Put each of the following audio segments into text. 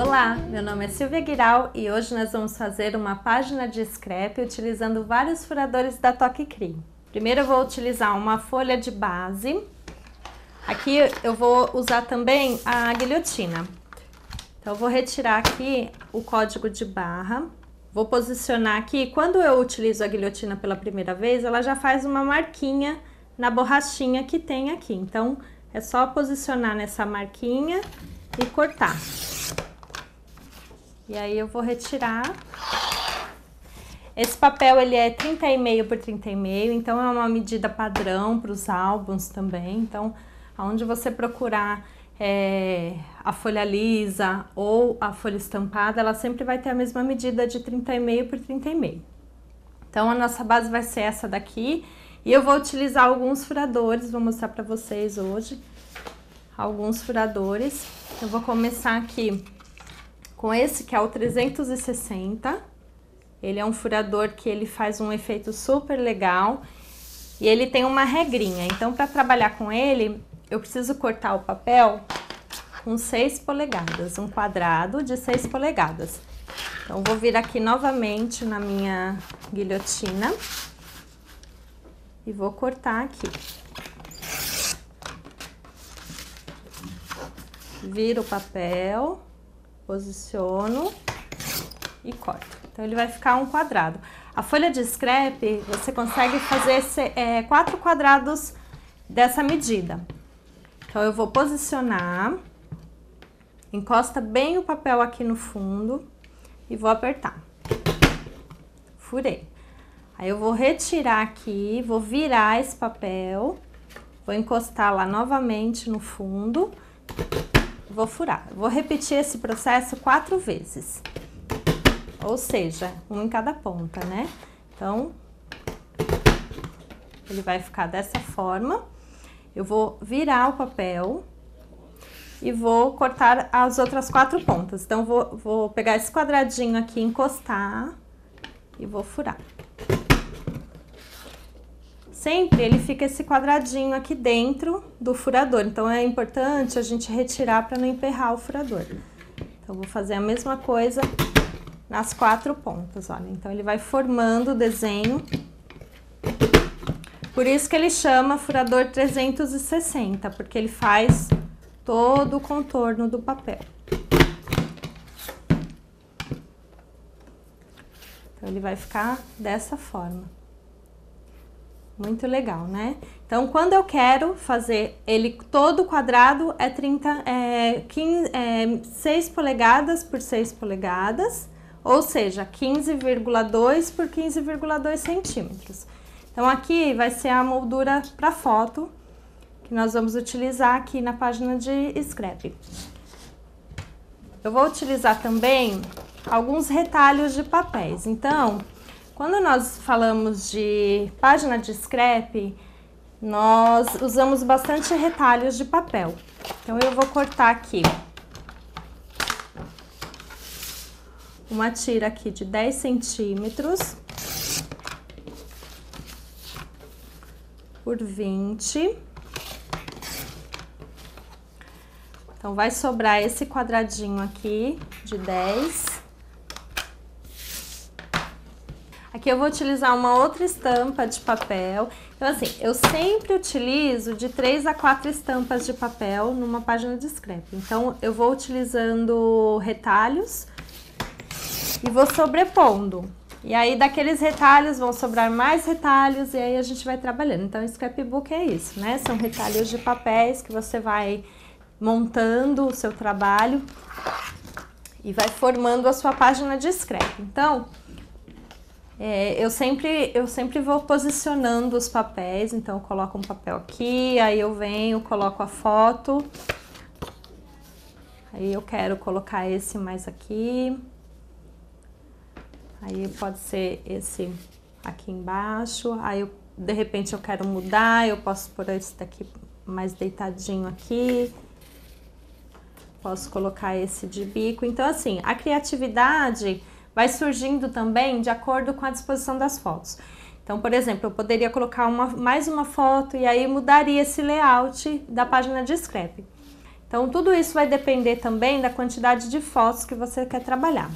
Olá, meu nome é Silvia Guiral e hoje nós vamos fazer uma página de scrap utilizando vários furadores da Toque Cream. Primeiro eu vou utilizar uma folha de base. Aqui eu vou usar também a guilhotina. Então eu vou retirar aqui o código de barra. Vou posicionar aqui, quando eu utilizo a guilhotina pela primeira vez, ela já faz uma marquinha na borrachinha que tem aqui. Então é só posicionar nessa marquinha e cortar. E aí eu vou retirar. Esse papel ele é 30,5 por 30,5, então é uma medida padrão para os álbuns também. Então, aonde você procurar é, a folha lisa ou a folha estampada, ela sempre vai ter a mesma medida de 30,5 por 30,5. Então, a nossa base vai ser essa daqui. E eu vou utilizar alguns furadores, vou mostrar para vocês hoje. Alguns furadores. Eu vou começar aqui com esse que é o 360. Ele é um furador que ele faz um efeito super legal e ele tem uma regrinha. Então, para trabalhar com ele, eu preciso cortar o papel com 6 polegadas, um quadrado de 6 polegadas. Então, vou vir aqui novamente na minha guilhotina e vou cortar aqui. Viro o papel posiciono e corto. Então ele vai ficar um quadrado. A folha de scrap, você consegue fazer é, quatro quadrados dessa medida. Então eu vou posicionar, encosta bem o papel aqui no fundo e vou apertar. Furei. Aí eu vou retirar aqui, vou virar esse papel, vou encostar lá novamente no fundo vou furar. Vou repetir esse processo quatro vezes. Ou seja, um em cada ponta, né? Então, ele vai ficar dessa forma. Eu vou virar o papel e vou cortar as outras quatro pontas. Então, vou, vou pegar esse quadradinho aqui, encostar e vou furar sempre ele fica esse quadradinho aqui dentro do furador. Então é importante a gente retirar para não emperrar o furador. Então vou fazer a mesma coisa nas quatro pontas, olha. Então ele vai formando o desenho. Por isso que ele chama furador 360, porque ele faz todo o contorno do papel. Então ele vai ficar dessa forma. Muito legal, né? Então, quando eu quero fazer ele todo quadrado, é, 30, é, 15, é 6 polegadas por 6 polegadas, ou seja, 15,2 por 15,2 centímetros. Então, aqui vai ser a moldura para foto, que nós vamos utilizar aqui na página de scrap. Eu vou utilizar também alguns retalhos de papéis. Então, quando nós falamos de página de scrap, nós usamos bastante retalhos de papel. Então, eu vou cortar aqui uma tira aqui de 10 centímetros por 20. Então, vai sobrar esse quadradinho aqui de 10 Aqui eu vou utilizar uma outra estampa de papel. Então, assim, eu sempre utilizo de três a quatro estampas de papel numa página de scrap. Então, eu vou utilizando retalhos e vou sobrepondo. E aí, daqueles retalhos, vão sobrar mais retalhos e aí a gente vai trabalhando. Então, scrapbook é isso, né? São retalhos de papéis que você vai montando o seu trabalho e vai formando a sua página de scrap. Então, é, eu, sempre, eu sempre vou posicionando os papéis, então eu coloco um papel aqui, aí eu venho, coloco a foto. Aí eu quero colocar esse mais aqui. Aí pode ser esse aqui embaixo. Aí eu, de repente eu quero mudar, eu posso pôr esse daqui mais deitadinho aqui. Posso colocar esse de bico. Então assim, a criatividade vai surgindo também de acordo com a disposição das fotos. Então, por exemplo, eu poderia colocar uma, mais uma foto e aí mudaria esse layout da página de scrap. Então, tudo isso vai depender também da quantidade de fotos que você quer trabalhar.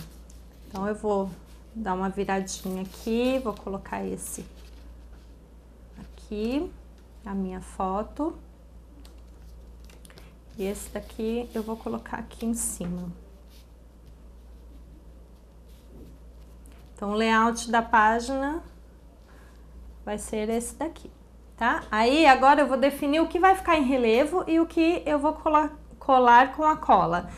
Então, eu vou dar uma viradinha aqui, vou colocar esse aqui, a minha foto. E esse daqui eu vou colocar aqui em cima. Então, o layout da página vai ser esse daqui, tá? Aí, agora eu vou definir o que vai ficar em relevo e o que eu vou colar, colar com a cola.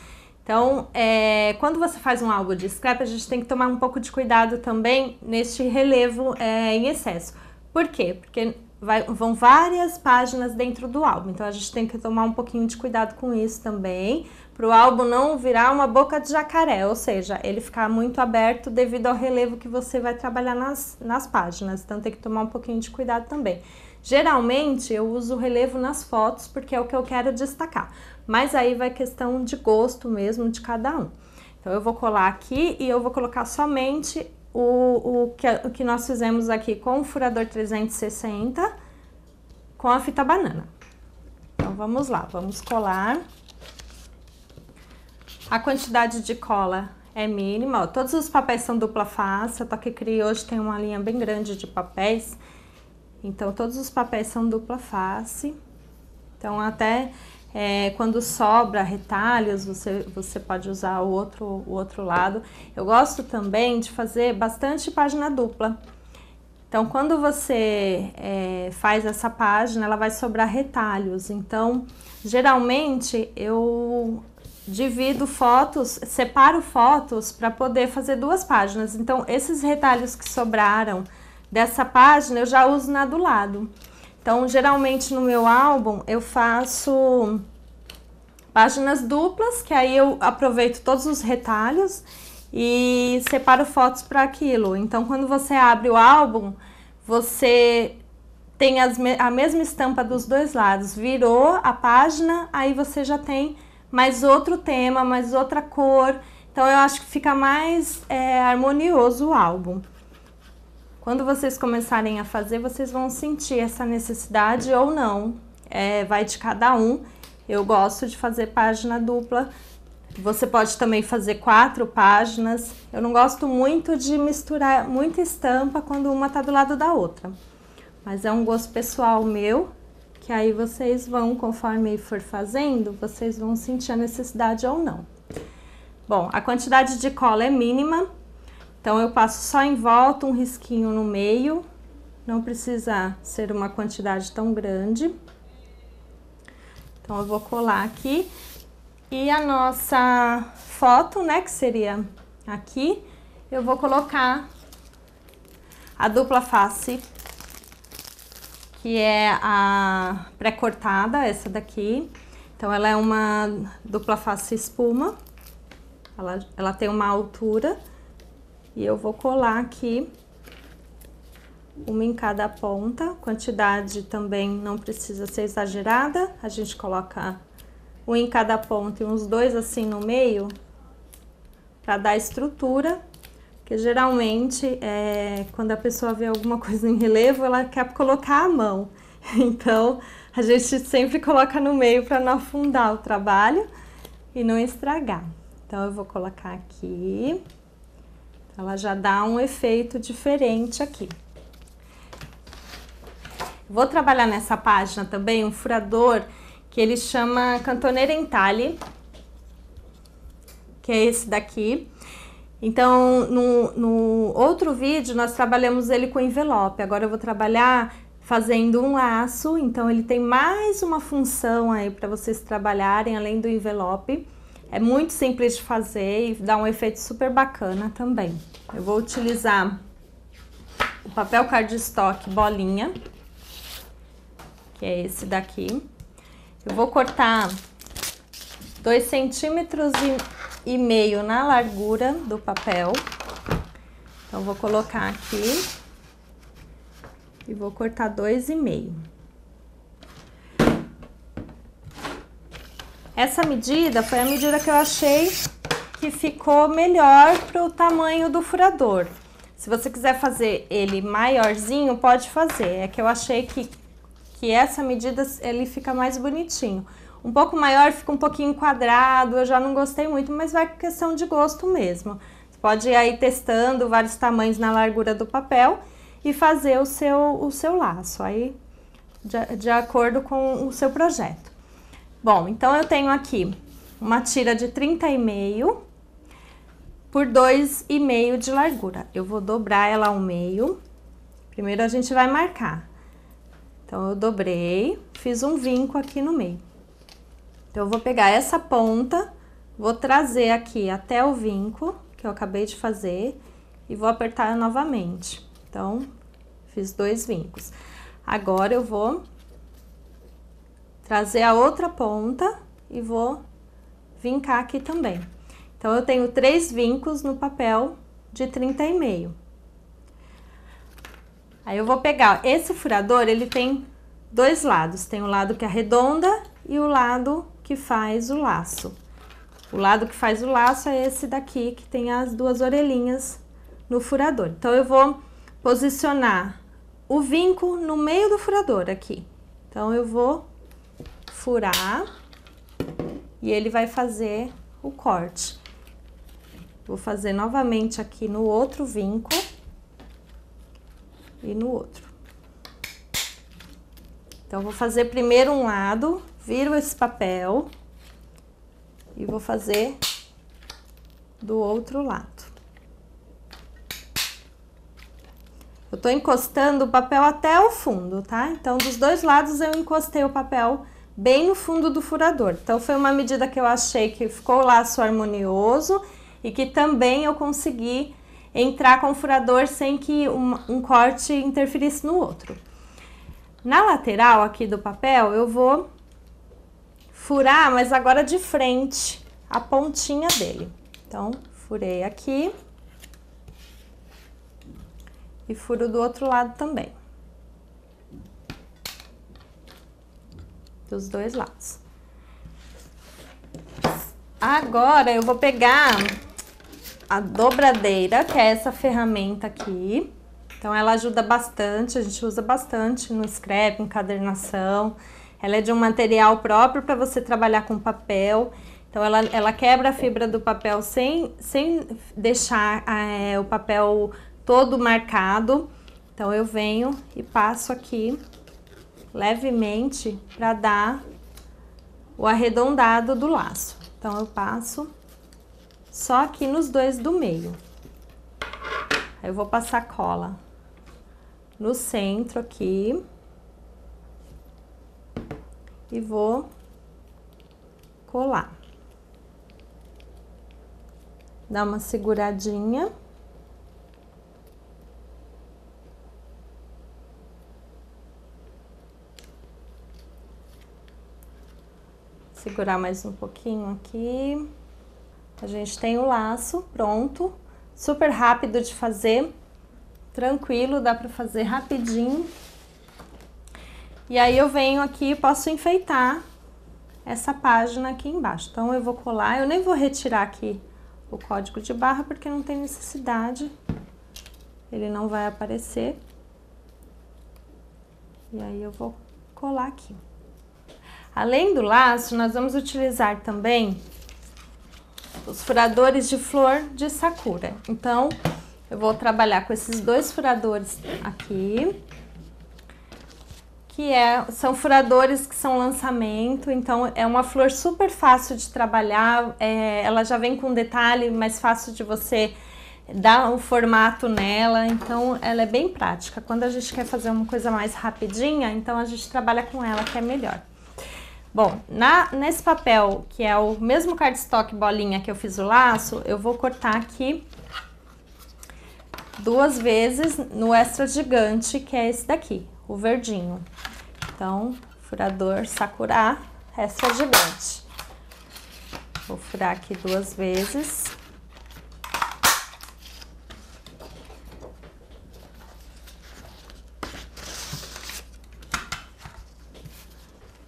Então, é, quando você faz um álbum de scrap, a gente tem que tomar um pouco de cuidado também neste relevo é, em excesso. Por quê? Porque vai, vão várias páginas dentro do álbum, então a gente tem que tomar um pouquinho de cuidado com isso também, para o álbum não virar uma boca de jacaré, ou seja, ele ficar muito aberto devido ao relevo que você vai trabalhar nas, nas páginas, então tem que tomar um pouquinho de cuidado também. Geralmente eu uso relevo nas fotos porque é o que eu quero destacar, mas aí vai questão de gosto mesmo de cada um. Então eu vou colar aqui e eu vou colocar somente o, o, que, o que nós fizemos aqui com o furador 360 com a fita banana. Então, vamos lá, vamos colar. A quantidade de cola é mínima, ó, todos os papéis são dupla face, a Toque Cri hoje tem uma linha bem grande de papéis, então todos os papéis são dupla face, então até é, quando sobra retalhos, você, você pode usar o outro, o outro lado. Eu gosto também de fazer bastante página dupla. Então, quando você é, faz essa página, ela vai sobrar retalhos. Então, geralmente eu divido fotos, separo fotos para poder fazer duas páginas. Então, esses retalhos que sobraram dessa página, eu já uso na do lado. Então, geralmente no meu álbum eu faço páginas duplas, que aí eu aproveito todos os retalhos e separo fotos para aquilo. Então, quando você abre o álbum, você tem as, a mesma estampa dos dois lados. Virou a página, aí você já tem mais outro tema, mais outra cor. Então, eu acho que fica mais é, harmonioso o álbum. Quando vocês começarem a fazer, vocês vão sentir essa necessidade ou não. É, vai de cada um. Eu gosto de fazer página dupla. Você pode também fazer quatro páginas. Eu não gosto muito de misturar muita estampa quando uma tá do lado da outra. Mas é um gosto pessoal meu, que aí vocês vão, conforme for fazendo, vocês vão sentir a necessidade ou não. Bom, a quantidade de cola é mínima, então, eu passo só em volta, um risquinho no meio. Não precisa ser uma quantidade tão grande. Então, eu vou colar aqui. E a nossa foto, né, que seria aqui, eu vou colocar a dupla face, que é a pré-cortada, essa daqui. Então, ela é uma dupla face espuma. Ela, ela tem uma altura e eu vou colar aqui uma em cada ponta, quantidade também não precisa ser exagerada, a gente coloca um em cada ponta e uns dois assim no meio, para dar estrutura, porque geralmente é, quando a pessoa vê alguma coisa em relevo, ela quer colocar a mão, então a gente sempre coloca no meio para não afundar o trabalho e não estragar. Então eu vou colocar aqui. Ela já dá um efeito diferente aqui. Vou trabalhar nessa página também um furador que ele chama Cantoneira Entalhe, que é esse daqui. Então, no, no outro vídeo, nós trabalhamos ele com envelope. Agora eu vou trabalhar fazendo um laço, então ele tem mais uma função aí para vocês trabalharem além do envelope. É muito simples de fazer e dá um efeito super bacana também. Eu vou utilizar o papel cardstock bolinha, que é esse daqui. Eu vou cortar dois centímetros e meio na largura do papel. Então, vou colocar aqui e vou cortar dois e meio. Essa medida foi a medida que eu achei que ficou melhor para o tamanho do furador. Se você quiser fazer ele maiorzinho, pode fazer. É que eu achei que, que essa medida ele fica mais bonitinho. Um pouco maior fica um pouquinho quadrado, eu já não gostei muito, mas vai questão de gosto mesmo. Você pode ir aí testando vários tamanhos na largura do papel e fazer o seu, o seu laço, aí de, de acordo com o seu projeto. Bom, então eu tenho aqui uma tira de 30,5 por 2,5 de largura. Eu vou dobrar ela ao meio. Primeiro a gente vai marcar. Então, eu dobrei, fiz um vinco aqui no meio. Então, eu vou pegar essa ponta, vou trazer aqui até o vinco que eu acabei de fazer e vou apertar novamente. Então, fiz dois vincos. Agora, eu vou trazer a outra ponta e vou vincar aqui também. Então, eu tenho três vincos no papel de 30 e meio. Aí eu vou pegar, esse furador, ele tem dois lados. Tem o lado que arredonda e o lado que faz o laço. O lado que faz o laço é esse daqui, que tem as duas orelhinhas no furador. Então, eu vou posicionar o vinco no meio do furador aqui. Então, eu vou furar e ele vai fazer o corte. Vou fazer novamente aqui no outro vinco e no outro. Então, vou fazer primeiro um lado, viro esse papel e vou fazer do outro lado. Eu tô encostando o papel até o fundo, tá? Então, dos dois lados eu encostei o papel bem no fundo do furador. Então, foi uma medida que eu achei que ficou o laço harmonioso e que também eu consegui entrar com o furador sem que um, um corte interferisse no outro. Na lateral aqui do papel, eu vou furar, mas agora de frente, a pontinha dele. Então, furei aqui. E furo do outro lado também. Dos dois lados. Agora eu vou pegar a dobradeira, que é essa ferramenta aqui. Então ela ajuda bastante, a gente usa bastante no scrap, encadernação. Ela é de um material próprio para você trabalhar com papel. Então ela, ela quebra a fibra do papel sem, sem deixar é, o papel todo marcado. Então eu venho e passo aqui levemente para dar o arredondado do laço. Então, eu passo só aqui nos dois do meio. Aí, eu vou passar cola no centro aqui. E vou colar. Dá uma seguradinha. Segurar mais um pouquinho aqui. A gente tem o laço pronto, super rápido de fazer, tranquilo, dá pra fazer rapidinho. E aí eu venho aqui e posso enfeitar essa página aqui embaixo. Então eu vou colar, eu nem vou retirar aqui o código de barra porque não tem necessidade. Ele não vai aparecer. E aí eu vou colar aqui. Além do laço, nós vamos utilizar também os furadores de flor de sakura. Então, eu vou trabalhar com esses dois furadores aqui, que é, são furadores que são lançamento, então é uma flor super fácil de trabalhar, é, ela já vem com detalhe mais fácil de você dar o um formato nela, então ela é bem prática. Quando a gente quer fazer uma coisa mais rapidinha, então a gente trabalha com ela que é melhor. Bom, na, nesse papel, que é o mesmo cardstock bolinha que eu fiz o laço, eu vou cortar aqui duas vezes no extra gigante, que é esse daqui, o verdinho. Então, furador Sakura extra gigante. Vou furar aqui duas vezes.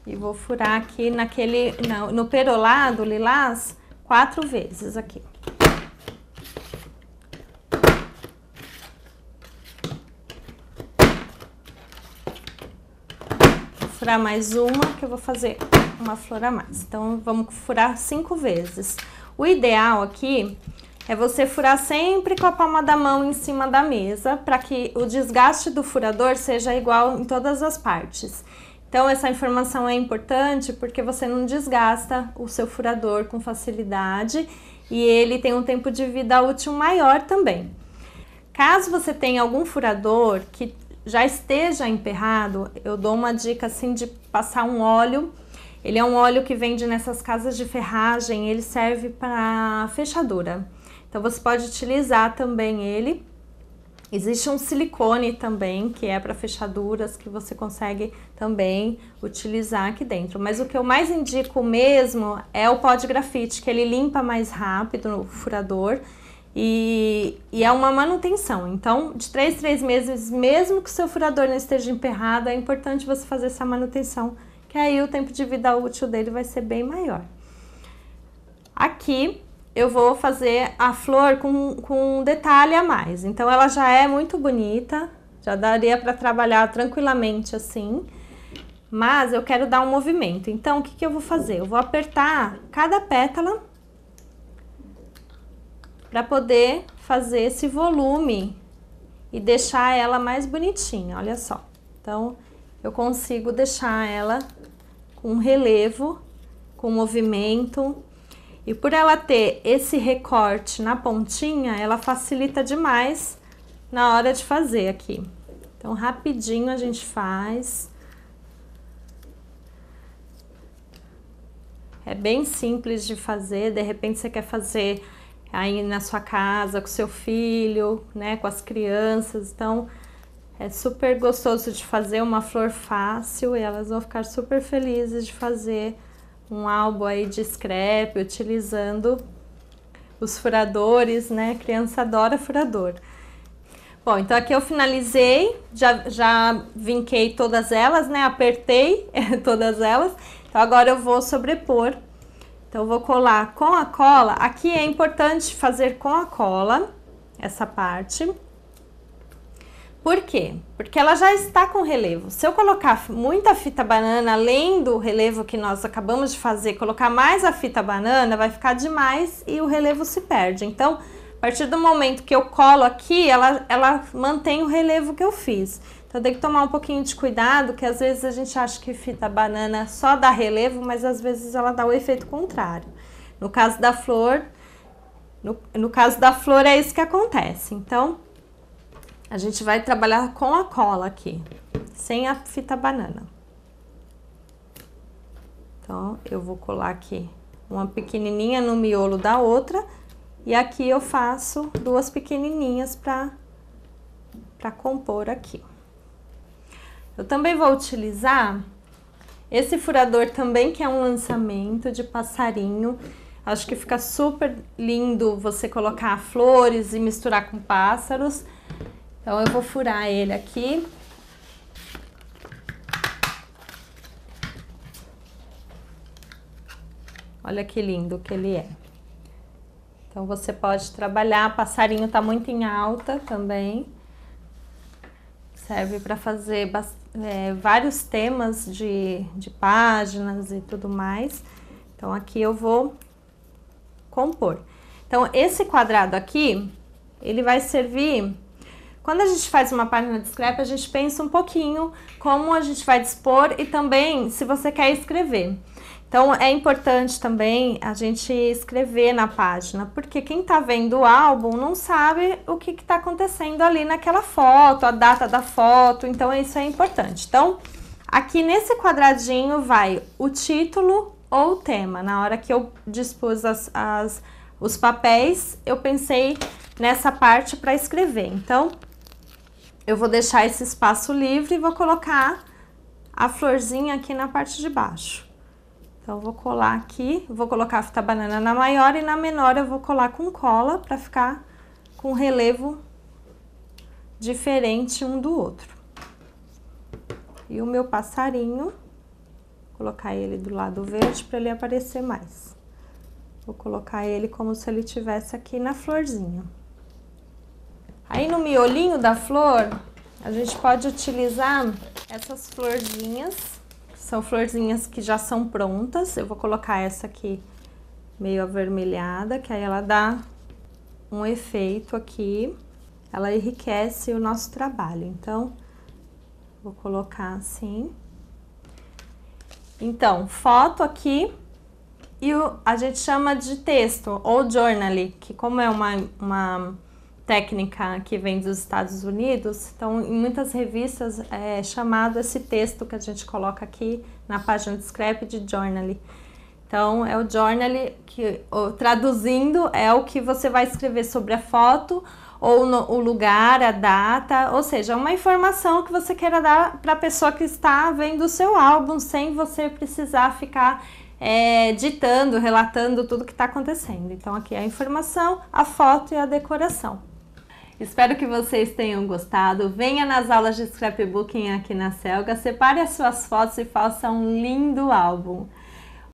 E vou furar aqui naquele, no, no perolado lilás, quatro vezes aqui. Vou furar mais uma, que eu vou fazer uma flor a mais. Então, vamos furar cinco vezes. O ideal aqui é você furar sempre com a palma da mão em cima da mesa, para que o desgaste do furador seja igual em todas as partes. Então, essa informação é importante porque você não desgasta o seu furador com facilidade e ele tem um tempo de vida útil maior também. Caso você tenha algum furador que já esteja emperrado, eu dou uma dica assim de passar um óleo. Ele é um óleo que vende nessas casas de ferragem, ele serve para fechadura. Então você pode utilizar também ele. Existe um silicone também, que é para fechaduras, que você consegue também utilizar aqui dentro. Mas o que eu mais indico mesmo é o pó de grafite, que ele limpa mais rápido o furador e, e, é uma manutenção. Então, de 3 3 meses, mesmo que o seu furador não esteja emperrado, é importante você fazer essa manutenção, que aí o tempo de vida útil dele vai ser bem maior. Aqui eu vou fazer a flor com, com um detalhe a mais. Então, ela já é muito bonita, já daria para trabalhar tranquilamente assim. Mas eu quero dar um movimento. Então, o que, que eu vou fazer? Eu vou apertar cada pétala para poder fazer esse volume e deixar ela mais bonitinha, olha só. Então, eu consigo deixar ela com relevo, com movimento. E por ela ter esse recorte na pontinha, ela facilita demais na hora de fazer aqui. Então, rapidinho a gente faz. É bem simples de fazer, de repente você quer fazer aí na sua casa com seu filho, né, com as crianças. Então, é super gostoso de fazer uma flor fácil e elas vão ficar super felizes de fazer um álbum aí de scrap utilizando os furadores, né? A criança adora furador. Bom, então aqui eu finalizei, já, já vinquei todas elas, né? Apertei todas elas. Então agora eu vou sobrepor então, eu vou colar com a cola. Aqui é importante fazer com a cola essa parte. Por quê? Porque ela já está com relevo. Se eu colocar muita fita banana, além do relevo que nós acabamos de fazer, colocar mais a fita banana, vai ficar demais e o relevo se perde. Então, a partir do momento que eu colo aqui, ela, ela mantém o relevo que eu fiz. Então tem que tomar um pouquinho de cuidado, que às vezes a gente acha que fita banana só dá relevo, mas às vezes ela dá o efeito contrário. No caso da flor, no, no caso da flor é isso que acontece. Então, a gente vai trabalhar com a cola aqui, sem a fita banana. Então, eu vou colar aqui uma pequenininha no miolo da outra e aqui eu faço duas pequenininhas para para compor aqui. Eu também vou utilizar esse furador também, que é um lançamento de passarinho. Acho que fica super lindo você colocar flores e misturar com pássaros. Então, eu vou furar ele aqui. Olha que lindo que ele é. Então, você pode trabalhar, passarinho tá muito em alta também. Serve para fazer é, vários temas de, de páginas e tudo mais. Então, aqui eu vou compor. Então, esse quadrado aqui, ele vai servir... Quando a gente faz uma página de scrap, a gente pensa um pouquinho como a gente vai dispor e também se você quer escrever. Então, é importante também a gente escrever na página, porque quem está vendo o álbum não sabe o que está acontecendo ali naquela foto, a data da foto, então isso é importante. Então, aqui nesse quadradinho vai o título ou o tema. Na hora que eu dispus as, as os papéis, eu pensei nessa parte para escrever. Então, eu vou deixar esse espaço livre e vou colocar a florzinha aqui na parte de baixo. Então, vou colar aqui, vou colocar a fita banana na maior e na menor eu vou colar com cola para ficar com relevo diferente um do outro. E o meu passarinho, colocar ele do lado verde para ele aparecer mais. Vou colocar ele como se ele tivesse aqui na florzinha. Aí no miolinho da flor, a gente pode utilizar essas florzinhas São florzinhas que já são prontas. Eu vou colocar essa aqui meio avermelhada, que aí ela dá um efeito aqui. Ela enriquece o nosso trabalho. Então, vou colocar assim. Então, foto aqui e o, a gente chama de texto ou journal, que como é uma, uma técnica que vem dos Estados Unidos, então em muitas revistas é chamado esse texto que a gente coloca aqui na página de scrap de journal. Então é o journal que, traduzindo, é o que você vai escrever sobre a foto ou no, o lugar, a data, ou seja, uma informação que você queira dar para a pessoa que está vendo o seu álbum sem você precisar ficar é, ditando, relatando tudo que está acontecendo. Então aqui é a informação, a foto e a decoração. Espero que vocês tenham gostado. Venha nas aulas de scrapbooking aqui na Selga, separe as suas fotos e faça um lindo álbum.